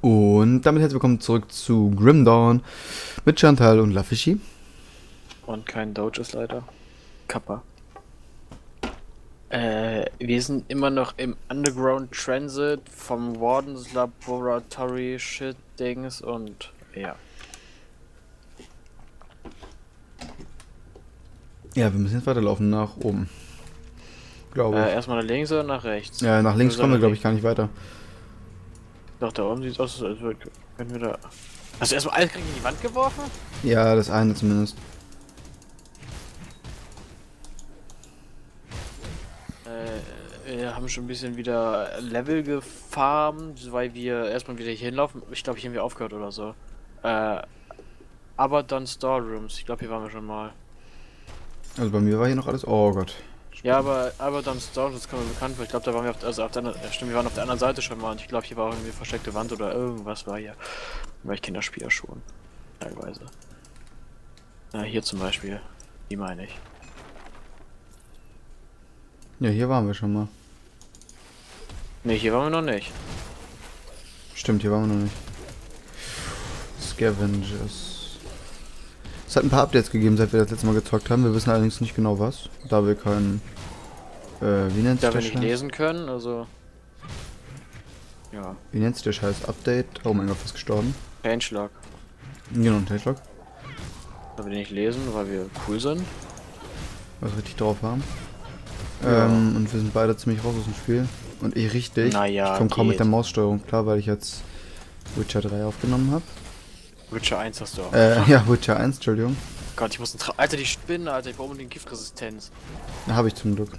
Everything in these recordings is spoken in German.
Und damit herzlich willkommen zurück zu Grim Dawn mit Chantal und Lafischi. Und kein Doge ist leider. Kappa. Äh, wir sind immer noch im Underground Transit vom Wardens Laboratory Shit Dings und ja. Ja, wir müssen jetzt weiterlaufen nach oben. Glaube Äh, ich. erstmal nach links oder nach rechts? Ja, nach links Also kommen wir, glaube ich, gar nicht weiter. Doch, da oben sieht es aus, als würden wir da. Hast du erstmal alles gegen die Wand geworfen? Ja, das eine zumindest. Äh, wir haben schon ein bisschen wieder Level gefarmt, weil wir erstmal wieder hier hinlaufen. Ich glaube, hier haben wir aufgehört oder so. Äh, aber dann Storerooms. Ich glaube, hier waren wir schon mal. Also bei mir war hier noch alles. Oh Gott. Ja, aber aber dann Storerooms kommen wir bekannt vor. Ich glaube, da waren wir auf, also auf der anderen, stimmt, wir waren auf der anderen Seite schon mal und ich glaube, hier war auch irgendwie versteckte Wand oder irgendwas war hier. Weil ich kenne das Spiel ja schon. Teilweise. Na, hier zum Beispiel. Die meine ich. Ja, hier waren wir schon mal. Ne, hier waren wir noch nicht. Stimmt, hier waren wir noch nicht. Scavengers. Es hat ein paar Updates gegeben, seit wir das letzte Mal gezockt haben. Wir wissen allerdings nicht genau was, da wir keinen. Äh, wie nennt sich Da wir nicht lesen können, also. Ja, Wie nennt sich der Scheiß? Update? Oh mein Gott, fast gestorben. Changelog. Genau, ein Tailschlag. Da wir nicht lesen, weil wir cool sind. Was wir richtig drauf haben. Ja. Ähm, und wir sind beide ziemlich raus aus dem Spiel. Und ich richtig. Naja, ich komme kaum mit der Maussteuerung klar, weil ich jetzt Witcher 3 aufgenommen habe. Witcher 1 hast du auch. Äh, ja, Witcher 1, Entschuldigung. Gott, ich muss ein Tra Alter, die Spinnen, Alter, ich brauche unbedingt Giftresistenz. Da habe ich zum Glück.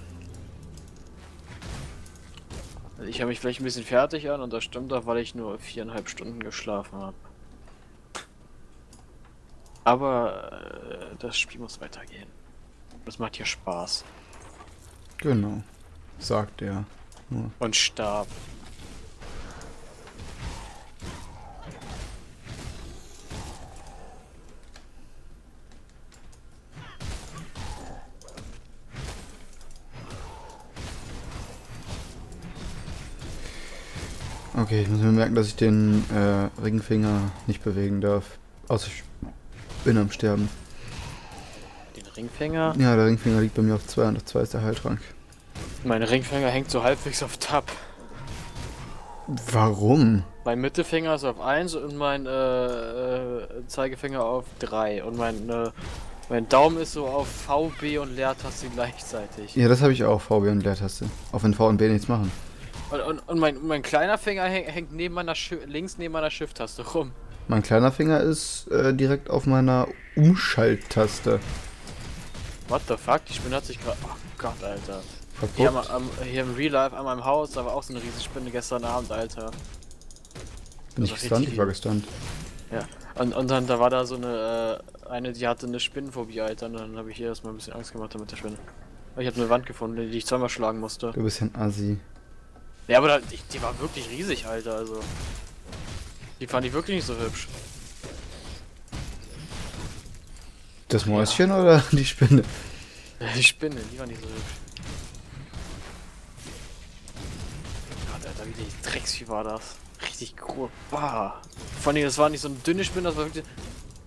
Ich höre mich vielleicht ein bisschen fertig an und das stimmt auch, weil ich nur viereinhalb Stunden geschlafen habe. Aber äh, das Spiel muss weitergehen. Das macht hier Spaß. Genau. Sagt er. Nur. Und starb. Okay, ich muss mir merken, dass ich den äh, Ringfinger nicht bewegen darf. Außer ich bin am Sterben. Den Ringfinger. Ja, der Ringfinger liegt bei mir auf 2 und auf 2 ist der Heiltrank. Mein Ringfinger hängt so halbwegs auf Tab. Warum? Mein Mittelfinger ist auf 1 und mein äh, äh, Zeigefinger auf 3. Und mein, äh, mein Daumen ist so auf VB und Leertaste gleichzeitig. Ja, das habe ich auch, VB und Leertaste. Auch wenn V und B nichts machen. Und, und, und mein, mein kleiner Finger häng, hängt neben meiner links neben meiner Shift-Taste rum. Mein kleiner Finger ist äh, direkt auf meiner Umschalttaste. What the fuck? Die Spinne hat sich gerade. Oh Gott, Alter. Hier, am, Verpuppt. am, hier im Real Life an meinem Haus, da war auch so eine riesige Spinne gestern Abend, Alter. Bin ich ist gestunt? Ich war gestunt. Ja. Und, und dann da war da so eine, äh, eine, die hatte eine Spinnenphobie, Alter. Und dann habe ich ihr erstmal ein bisschen Angst gemacht mit der Spinne. Aber Ich habe eine Wand gefunden, die ich zweimal schlagen musste. Du bist ein Assi. Ja, aber da, die, die war wirklich riesig, Alter, also. Die fand ich wirklich nicht so hübsch. Das Mäuschen oder die Spinne? Die Spinne, die war nicht so hübsch. Gott, Alter, wie die Drecksvieh war das. Richtig cool. Wow. Vor allem, das war nicht so eine dünne Spinne, das war wirklich.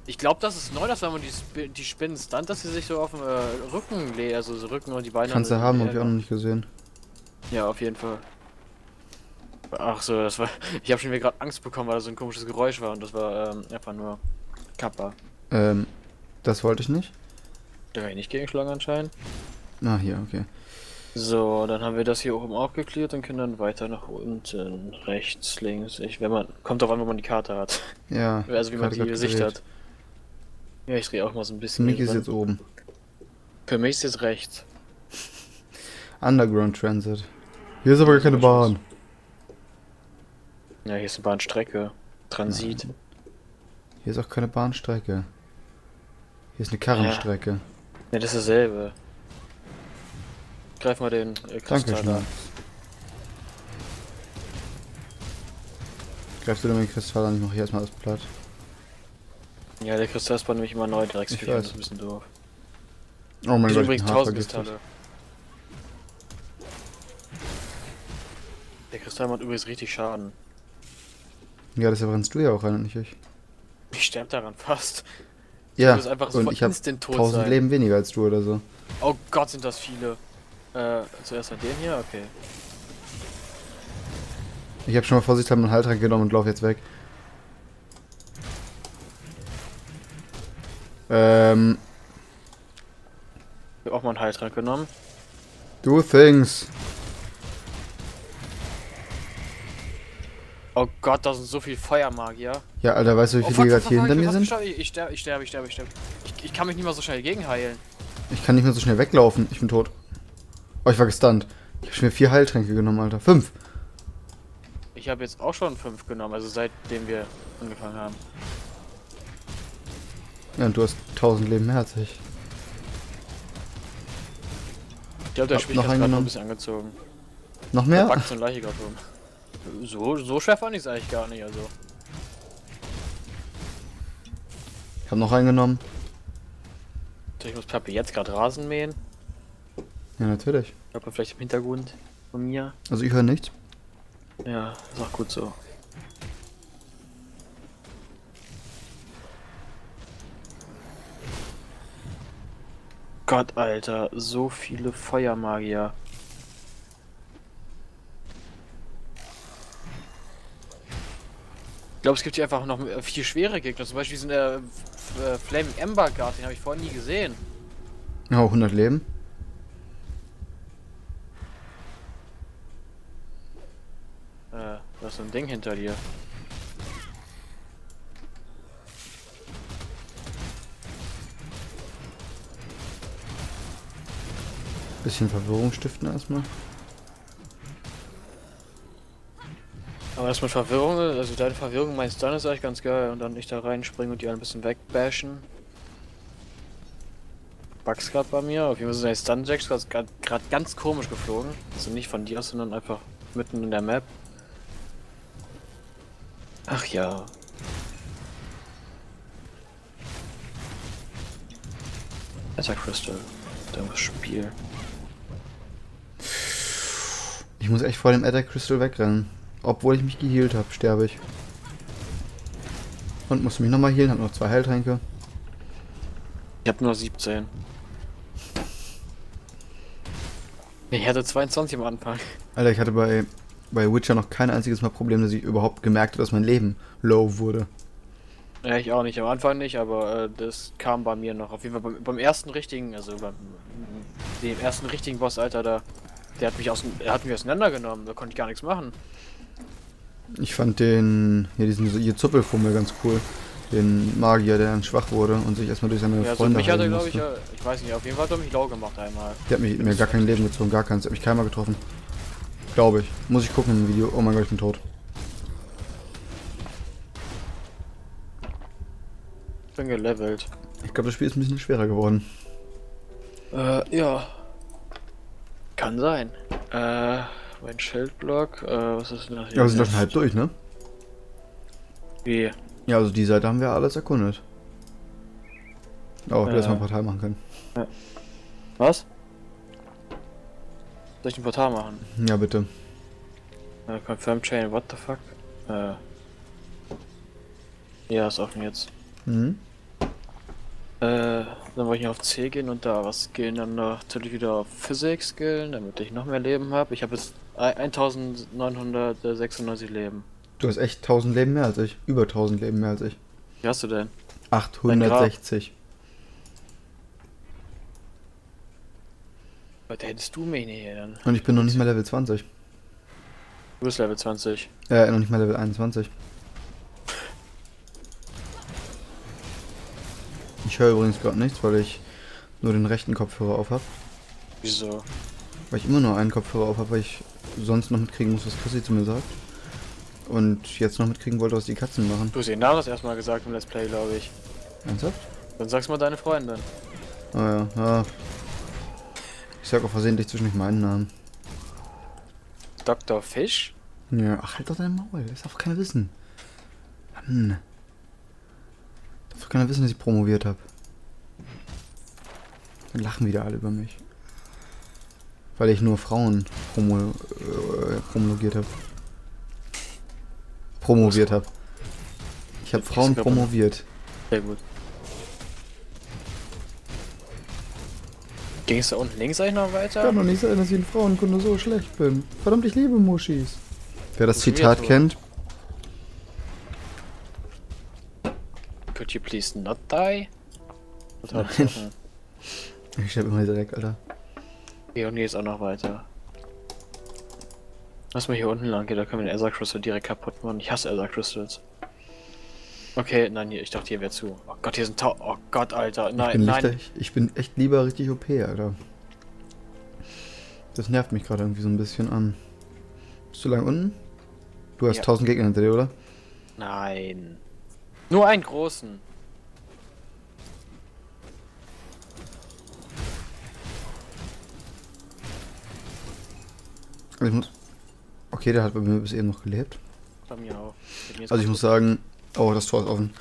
Ich glaube, das ist neu, dass wenn man die, Sp die Spinnen stunt, dass sie sich so auf dem äh, Rücken legen, also so Rücken und die Beine. Kannst du haben, hab ich auch noch nicht gesehen. Ja, auf jeden Fall. Ach so, das war. Ich habe schon wieder gerade Angst bekommen, weil da so ein komisches Geräusch war und das war ähm, einfach nur Kappa. Ähm, das wollte ich nicht. Da kann ich nicht gegenschlagen anscheinend. Ah, hier, okay. So, dann haben wir das hier oben auch geklärt und können dann weiter nach unten, rechts, links. Ich, wenn man, kommt drauf an, wo man die Karte hat. Ja. Also wie man Karte die grad Gesicht gedreht. hat. Ja, ich drehe auch mal so ein Für bisschen. mich hier ist jetzt oben. Für mich ist jetzt rechts. Underground Transit. Hier ist aber gar keine Bahn. Ja, hier ist eine Bahnstrecke. Transit. Hier ist auch keine Bahnstrecke. Hier ist eine Karrenstrecke. Ja, das ist dasselbe. Greif mal den äh, Kristall Dankeschön. an. Greifst du den Kristall an? Ich mach hier erstmal alles platt. Ja, der Kristall spawnt nämlich immer neu direkt. Ich Das ist ein bisschen doof. Oh mein Gott, übrigens bin hart 1000 vergiftet. Kristalle. Der Kristall macht übrigens richtig Schaden. Ja, deshalb rennst du ja auch rein und nicht ich. Ich sterbe daran fast. Ja, muss einfach und sofort ich habe instant tot 1000 sein. Leben weniger als du oder so. Oh Gott, sind das viele. Äh, zuerst an den hier? Okay. Ich habe schon mal vorsichtshalber einen Heiltrank genommen und laufe jetzt weg. Ähm, Ich hab auch mal einen Heiltrank genommen. do things. Oh Gott, da sind so viele Feuermagier. Ja, Alter, weißt du, wie Oh, viele die gerade hier hinter mir sind? Ich sterbe, ich sterbe, ich sterbe, ich sterbe. Ich, ich kann mich nicht mal so schnell gegenheilen. Ich kann nicht mehr so schnell weglaufen. Ich bin tot. Oh, ich war gestunt. Ich habe schon wieder vier Heiltränke genommen, Alter. Fünf. Ich habe jetzt auch schon fünf genommen, also seitdem wir angefangen haben. Ja, und du hast 1000 Leben mehr als ich. Ich glaube, der Spiel noch hat gerade noch ein bisschen angezogen. Noch mehr? backt so ein Leiche gerade rum. So, so schwer fand ich es eigentlich gar nicht, also. Ich habe noch eingenommen. Ich muss Papi jetzt gerade Rasen mähen. Ja, natürlich. Ich glaube, vielleicht im Hintergrund von mir. Also ich höre nichts. Ja, ist auch gut so. Gott, Alter, so viele Feuermagier. Ich glaube, es gibt hier einfach noch viel schwere Gegner. Zum Beispiel diesen äh, äh, Flaming Ember Guard, den habe ich vorher nie gesehen. Oh, 100 Leben. Äh, da ist so ein Ding hinter dir. Bisschen Verwirrung stiften erstmal. Aber das mit Verwirrung, also deine Verwirrung meinst dann ist eigentlich ganz geil und dann nicht da reinspringen und die ein bisschen wegbashen. Bugs gerade bei mir, auf jeden Fall sind deine Stunjacks gerade ganz komisch geflogen. Also nicht von dir, sondern einfach mitten in der Map. Ach ja. Ether Crystal, das Spiel. Ich muss echt vor dem Ether Crystal wegrennen. Obwohl ich mich geheilt habe, sterbe ich. Und musste mich nochmal healen, habe noch zwei Heiltränke. Ich habe nur 17. Ich hatte 22 am Anfang. Alter, ich hatte bei, bei Witcher noch kein einziges Mal Problem, dass ich überhaupt gemerkt habe, dass mein Leben low wurde. Ja, ich auch nicht, am Anfang nicht, aber äh, das kam bei mir noch. Auf jeden Fall beim, beim ersten richtigen, also beim dem ersten richtigen Boss, Alter, da, der hat mich aus, er hat mich auseinandergenommen, da konnte ich gar nichts machen. Ich fand den, hier diesen hier Zuppelfummel ganz cool. Den Magier, der dann schwach wurde und sich erstmal durch seine Ja, also Freunde mich hat er, glaube ich, ja, ich weiß nicht, auf jeden Fall hat er mich lau gemacht einmal. Der hat mich, mir gar kein Leben gezogen, gar keins. Der hat mich keinmal getroffen. Glaube ich. Muss ich gucken im Video. Oh mein Gott, ich bin tot. Ich bin gelevelt. Ich glaube, das Spiel ist ein bisschen schwerer geworden. Äh, ja. Kann sein. Äh, mein Schildblock, äh, was ist denn das hier? Ja, wir sind doch schon halb durch, ne? Wie? Ja, also die Seite haben wir alles erkundet. Oh, du Äh. hättest mal ein Portal machen können. Was? Soll ich ein Portal machen? Ja, bitte. Äh, confirm Chain, what the fuck? Äh. Ja, ist offen jetzt. Mhm. Äh, dann wollte ich auf C gehen und da was skillen, dann natürlich wieder auf Physik skillen, damit ich noch mehr Leben habe. Ich habe jetzt 1996 Leben. Du hast echt 1000 Leben mehr als ich. Über 1000 Leben mehr als ich. Wie hast du denn? 860. Heute hättest du mich nicht dann. Und ich bin noch nicht mal Level 20. Du bist Level 20. Äh, noch nicht mal Level 21. Ich höre übrigens gerade nichts, weil ich nur den rechten Kopfhörer auf habe. Wieso? Weil ich immer nur einen Kopfhörer auf habe, weil ich sonst noch mitkriegen muss, was Chrissy zu mir sagt. Und jetzt noch mitkriegen wollte, was die Katzen machen. Du hast den Namen das erstmal gesagt im Let's Play, glaube ich. Ernsthaft? Dann sag's mal deine Freundin. Ah ja, ja. Ich sag auch versehentlich zwischendurch meinen Namen. Dr. Fish? Ja, ach, halt doch dein Maul. Das darf keiner wissen. Mann. Darf doch keiner wissen, dass ich promoviert habe. Dann lachen wieder alle über mich. Weil ich nur Frauen promo, äh, promulgiert habe. Promoviert habe. Ich habe Frauen promoviert. Sehr gut. Ging es da unten links eigentlich noch weiter? Kann doch nicht sein, dass ich in Frauenkunde so schlecht bin. Verdammt, ich liebe Muschis. Wer das Zitat kennt, Could you please not die? Nein. Ich sterbe immer direkt, Alter. Hier und hier ist auch noch weiter. Lass mal hier unten lang gehen, da können wir den Ether Crystal direkt kaputt machen. Ich hasse Ether Crystals. Okay, nein, hier, ich dachte, hier wäre zu. Oh Gott, hier sind Tau. Oh Gott, Alter. Ich Nein, bin, nein. lichter, ich, ich bin echt lieber richtig OP, Alter. Das nervt mich gerade irgendwie so ein bisschen an. Bist du lang unten? Du hast Ja. 1000 Gegner hinter dir, oder? Nein. Nur einen großen. Okay, der hat bei mir bis eben noch gelebt. Bei mir auch. Bei mir Also ich muss sagen... Oh, das Tor ist offen.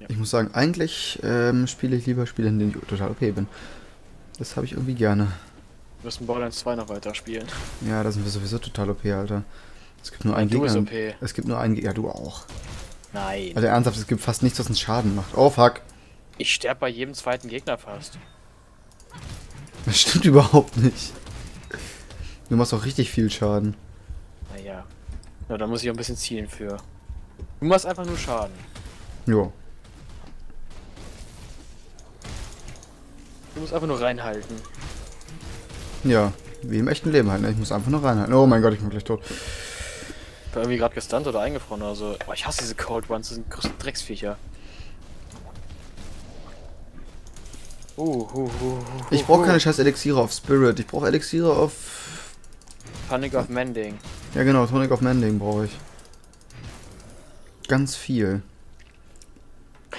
Ja. Ich muss sagen, eigentlich ähm, spiele ich lieber Spiele, in denen ich total OP bin. Das habe ich irgendwie gerne. Wir müssen Borderlands 2 noch weiter spielen. Ja, da sind wir sowieso total OP, Alter. Es gibt nur einen du bist Gegner. OP. Es gibt nur einen Gegner. Ja, du auch. Nein. Also ernsthaft, es gibt fast nichts, was einen Schaden macht. Oh, fuck. Ich sterbe bei jedem zweiten Gegner fast. Das stimmt überhaupt nicht. Du machst auch richtig viel Schaden. Naja. Ja, da muss ich auch ein bisschen zielen für. Du machst einfach nur Schaden. Jo. Du musst einfach nur reinhalten. Ja, wie im echten Leben halt. Ne? Ich muss einfach nur reinhalten. Oh mein Gott, ich bin gleich tot. Ich war irgendwie gerade gestunt oder eingefroren oder so. Oh, ich hasse diese Cold Ones, das sind größte Drecksviecher. Uh, uh, uh, uh, Ich brauche keine scheiß Elixiere auf Spirit. Ich brauche Elixiere auf... Panic of Mending. Ja genau, Tonic of Mending brauche ich. Ganz viel.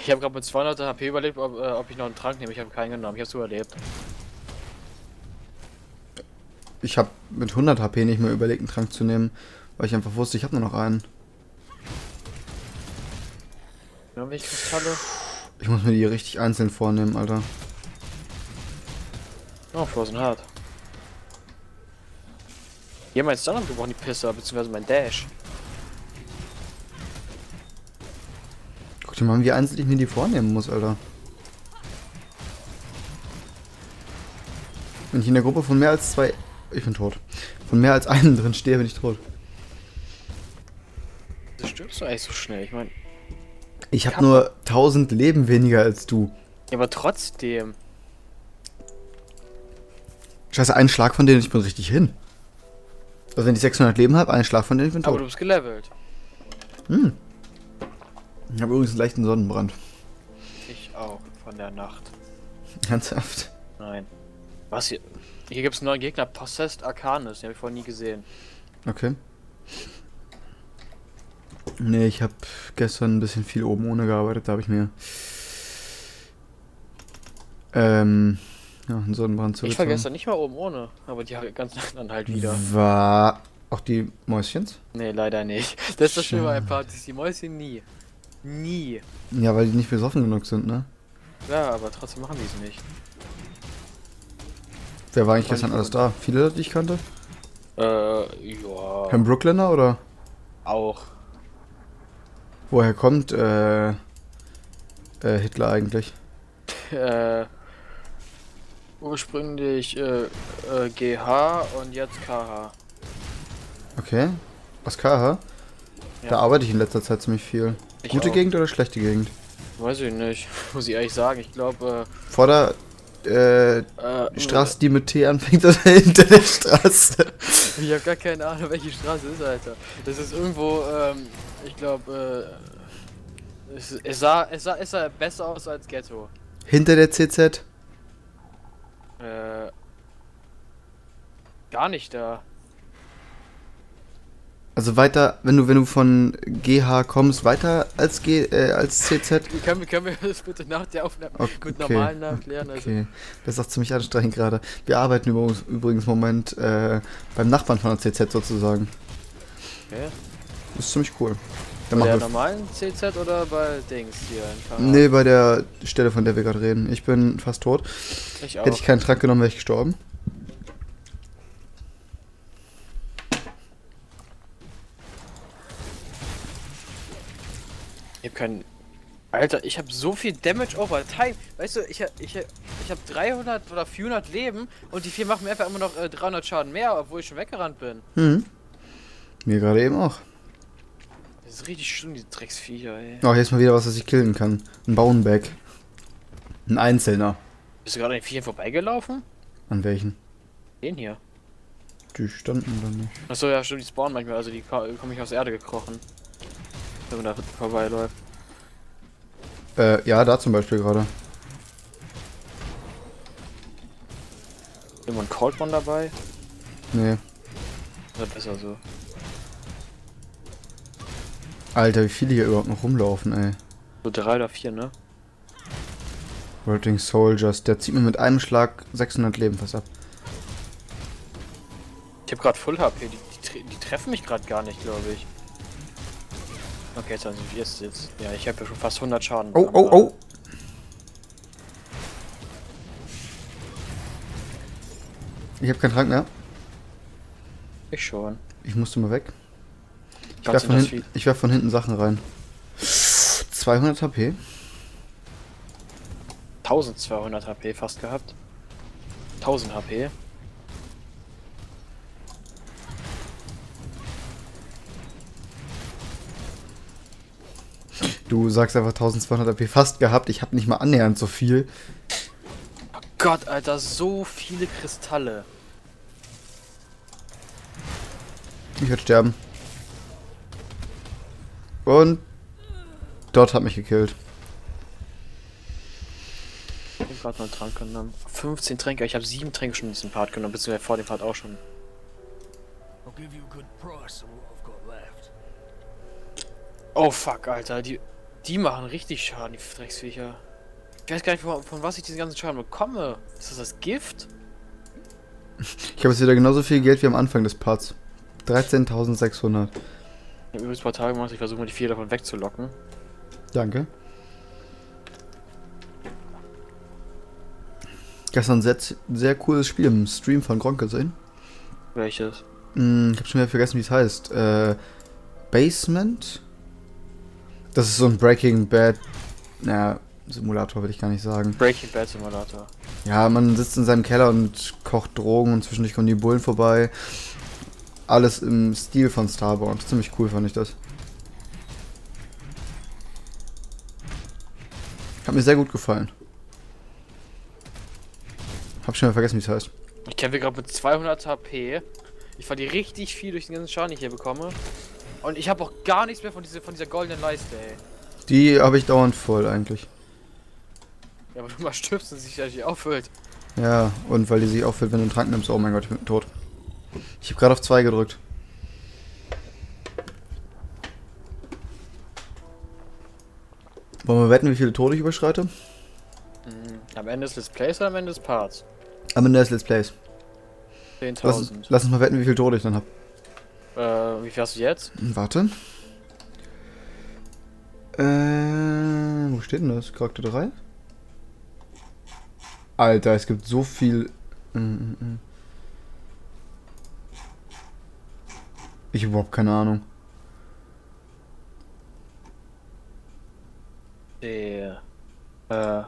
Ich habe gerade mit 200 HP überlebt, ob, äh, ob ich noch einen Trank nehme. Ich habe keinen genommen. Ich habe überlebt. Ich habe mit 100 HP nicht mehr überlegt, einen Trank zu nehmen, weil ich einfach wusste, ich habe nur noch einen. Irgendwelche Kristalle? Ich muss mir die richtig einzeln vornehmen, Alter. Oh, Frozen Heart. Hier mein Stun abgebrochen, die Pisser, beziehungsweise mein Dash. Guck dir mal wie einzeln ich mir die vornehmen muss, Alter. Wenn ich in der Gruppe von mehr als zwei... Ich bin tot. Von mehr als einem drin stehe, bin ich tot. Das stirbst du eigentlich so schnell. Ich meine, Ich habe nur 1000 Leben weniger als du. ja, aber trotzdem. Scheiße, einen Schlag von denen, ich bin richtig hin. Also wenn ich 600 Leben habe, einen Schlag von ich bin Aber du bist gelevelt. Hm. Ich habe übrigens einen leichten Sonnenbrand. Ich auch, von der Nacht. Ernsthaft. Nein. Was hier? Hier gibt es einen neuen Gegner, Possessed Arcanus, den habe ich vorher nie gesehen. Okay. Nee, ich habe gestern ein bisschen viel oben ohne gearbeitet. Da habe ich mir ähm, ja, einen Sonnenbrand Ich zugezogen. war gestern nicht mal oben ohne, aber die ganzen dann halt wieder. War auch die Mäuschens? Nee, leider nicht. Das ist das Schlimme bei. Partys, die Mäuschen nie. Nie. Ja, weil die nicht besoffen genug sind, ne? Ja, aber trotzdem machen die es nicht. Wer war eigentlich gestern alles da? Viele, die ich kannte? Äh, ja. Kein Brooklyner oder Auch. woher kommt äh, äh, Hitler eigentlich? Äh, ursprünglich äh, äh, GH und jetzt KH. Okay. Aus KH? Ja. Da arbeite ich in letzter Zeit ziemlich viel. Ich Gute auch. Gegend oder schlechte Gegend? Weiß ich nicht, muss ich ehrlich sagen. Ich glaube, Vor der äh, äh, äh, Straße, die mit T anfängt, oder hinter der Straße? Ich habe gar keine Ahnung, welche Straße ist, Alter. Das ist irgendwo, ähm, ich glaube, äh, es, es, sah, es, sah, es sah besser aus als Ghetto. Hinter der CZ? Äh, gar nicht da. Also weiter, wenn du wenn du von GH kommst, weiter als G äh, als CZ? Können wir, können wir das bitte nach der Aufnahme Okay, mit normalen nachklären? Also, Okay, das ist auch ziemlich anstrengend gerade. Wir arbeiten übrigens, übrigens im Moment äh, beim Nachbarn von der CZ sozusagen. okay. Das ist ziemlich cool. Dann Bei der normalen CZ oder bei Dings hier nee, bei der Stelle, von der wir gerade reden. Ich bin fast tot. Ich auch. Hätte ich keinen Trank genommen, wäre ich gestorben. Ich hab keinen. Alter, ich habe so viel Damage over Time. Weißt du, ich, ich, ich habe 300 oder 400 Leben und die vier machen mir einfach immer noch äh, 300 Schaden mehr, obwohl ich schon weggerannt bin. Hm. Mir gerade eben auch. Das ist richtig schlimm, diese Drecksviecher, ey. Oh, hier ist mal wieder was, was ich killen kann. Ein Boneback. Ein Einzelner. Bist du gerade an den Viechern vorbeigelaufen? An welchen? Den hier. Die standen da nicht. Achso, ja, stimmt, die spawnen manchmal, also die kommen nicht aus Erde gekrochen. Wenn man da vorbeiläuft. Äh, ja, da zum Beispiel gerade. Immer ein Cold One dabei? Nee. Oder besser so. Alter, wie viele hier überhaupt noch rumlaufen, ey. So drei oder vier, ne? Rotting Soldiers, der zieht mir mit einem Schlag 600 Leben fast ab. Ich hab grad Full HP, die, die, die treffen mich gerade gar nicht, glaube ich. Okay, jetzt also jetzt, jetzt. Ja, ich habe ja schon fast 100 Schaden. Oh, oh, oh! Ich habe keinen Trank mehr. Ich schon. Ich musste mal weg. Ich Kannst werf, du von werf von hinten Sachen rein. 200 HP. 1200 HP fast gehabt. 1000 HP. Du sagst einfach 1200 AP fast gehabt. Ich habe nicht mal annähernd so viel. Oh Gott, Alter, so viele Kristalle. Ich werde sterben. Und dort hat mich gekillt. Ich hab gerade mal einen Trank genommen. 15 Tränke, ich habe 7 Tränke schon in diesem Part genommen, beziehungsweise vor dem Part auch schon. Oh fuck, Alter, die, die machen richtig Schaden, die Drecksviecher. Ich weiß gar nicht, von, von was ich diesen ganzen Schaden bekomme. Ist das das Gift? Ich habe jetzt wieder genauso viel Geld wie am Anfang des Parts. 13.600. Ich habe übrigens ein paar Tage gemacht, ich versuche mal die vier davon wegzulocken. Danke. Gestern ein sehr, sehr cooles Spiel im Stream von Gronk gesehen. Welches? Hm, ich habe schon wieder vergessen, wie es heißt. Äh, Basement? Das ist so ein Breaking Bad. Naja, Simulator würde ich gar nicht sagen. Breaking Bad Simulator. Ja, man sitzt in seinem Keller und kocht Drogen und zwischendurch kommen die Bullen vorbei. Alles im Stil von Starbound. Ziemlich cool fand ich das. Hat mir sehr gut gefallen. Hab schon mal vergessen, wie es heißt. Ich kämpfe gerade mit 200 HP. Ich verliere richtig viel durch den ganzen Schaden, den ich hier bekomme. Und ich habe auch gar nichts mehr von, diese, von dieser goldenen Leiste, ey. Die habe ich dauernd voll eigentlich. Ja, aber du mal stirbst und sich ja nicht auffüllt. Ja, und weil die sich auffüllt, wenn du einen Trank nimmst. Oh mein Gott, ich bin tot. Ich habe gerade auf 2 gedrückt. Wollen wir wetten, wie viele Tode ich überschreite? Mhm. Am Ende des Let's Plays oder am Ende des Parts? Am Ende des Let's Plays. Lass, 10.000. lass uns mal wetten, wie viele Tode ich dann habe. Äh, wie viel hast du jetzt? Warte. Äh, wo steht denn das? Charakter 3? Alter, es gibt so viel. Mm, mm, mm. Ich hab überhaupt keine Ahnung. Der. Äh.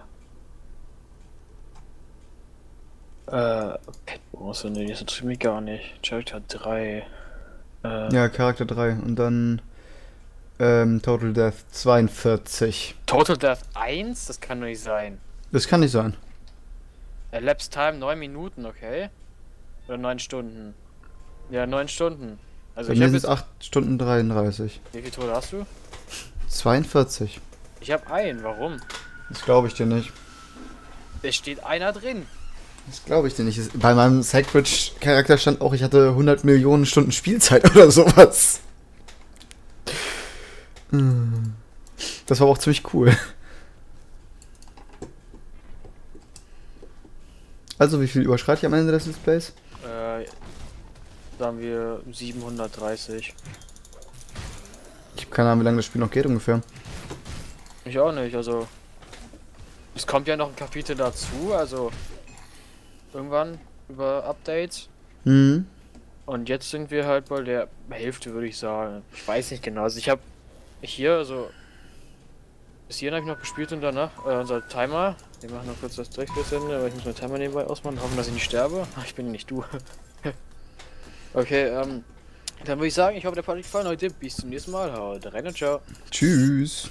Äh. Petbose, ne, das interessiert mich gar nicht. Character 3. Äh. Ja, Charakter 3 und dann ähm, Total Death 42. Total Death 1? Das kann doch nicht sein. Das kann nicht sein. Elapsed Time 9 Minuten, okay? Oder 9 Stunden? Ja, 9 Stunden. Also Bei ich mir sind jetzt. 8 Stunden 33. Wie viel Tode hast du? 42. Ich hab einen, warum? Das glaube ich dir nicht. Es steht einer drin. Das glaube ich dir nicht. Bei meinem Sacred-Charakter stand auch, ich hatte 100 Millionen Stunden Spielzeit oder sowas. Hm. Das war auch ziemlich cool. Also, wie viel überschreite ich am Ende des Displays? Äh. Sagen wir 730. Ich habe keine Ahnung, wie lange das Spiel noch geht ungefähr. Ich auch nicht, also. Es kommt ja noch ein Kapitel dazu, also. Irgendwann über Updates. Mhm. Und jetzt sind wir halt bei der Hälfte, würde ich sagen. Ich weiß nicht genau. Also ich habe hier so Bis hierhin habe ich noch gespielt und danach äh, unser Timer. Wir machen noch kurz das direkt fürs Ende, aber ich muss meinen Timer nebenbei ausmachen, hoffen, dass ich nicht sterbe. Ich bin nicht du. Okay, ähm, dann würde ich sagen, ich hoffe, der Podcast gefallen heute. Bis zum nächsten Mal. Haut rein und ciao. Tschüss.